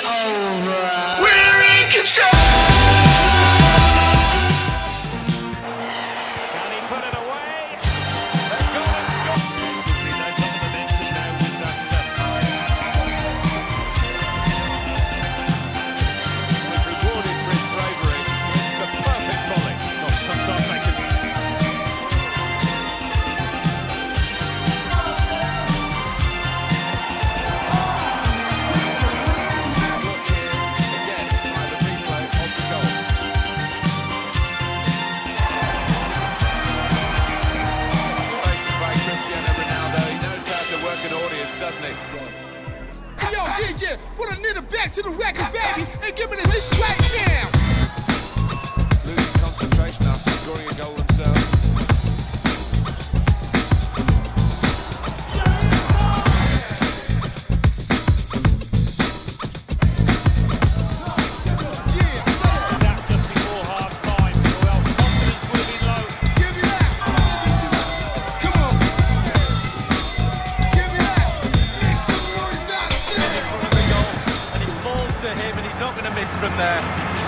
Oh. doesn't he? Yo, DJ, put a nigga back to the record, baby, and give me this shit to him and he's not going to miss from there.